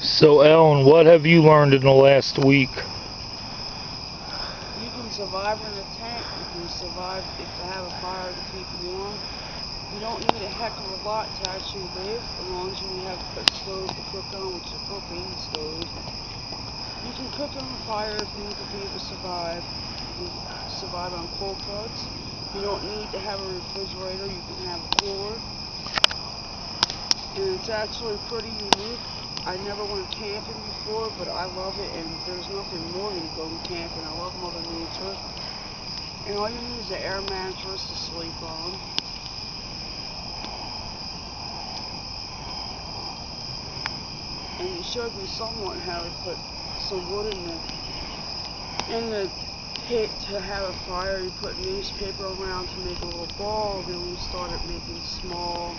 So, Ellen, what have you learned in the last week? You can survive in a tent. You can survive if you have a fire to keep you warm. You don't need a heck of a lot to actually live, as long as you have a stove to cook on, which is a propane stove. You can cook on a fire if you need to be to survive. You can survive on cold cuts. You don't need to have a refrigerator. You can have a cooler. And it's actually pretty unique. I never went camping before, but I love it, and there's nothing more than going camping. I love Mother Nature. And all you need is an air mattress to sleep on. And you showed me somewhat how to put some wood in the in the pit to have a fire. You put newspaper around to make a little ball. Then we started making small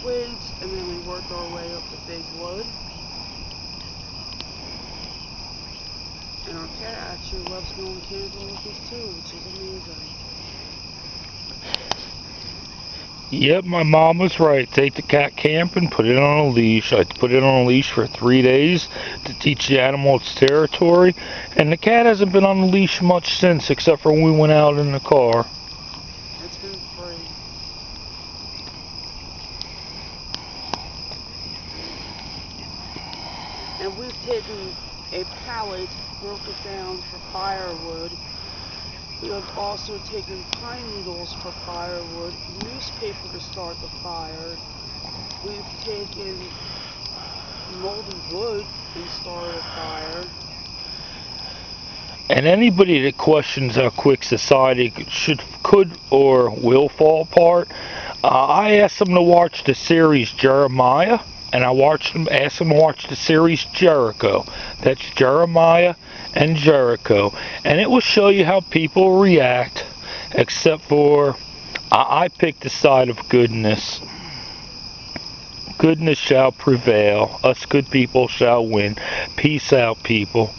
twigs, and then we worked our way up the big wood. And our cat actually loves going camping with us too, which is amazing. Yep, my mom was right. Take the cat camping, put it on a leash. I put it on a leash for three days to teach the animal its territory. And the cat hasn't been on the leash much since, except for when we went out in the car. It's been And we've taken a pallet, broke it down for firewood. We have also taken pine needles for firewood, newspaper to start the fire. We've taken moldy wood and started a fire. And anybody that questions how quick society should, could, or will fall apart, uh, I asked them to watch the series Jeremiah, and I watched them, asked them to watch the series Jericho. That's Jeremiah and Jericho, and it will show you how people react. Except for, I, I picked the side of goodness. Goodness shall prevail. Us good people shall win. Peace out, people.